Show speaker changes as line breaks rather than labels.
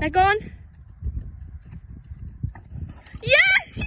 Leg gone. Yes.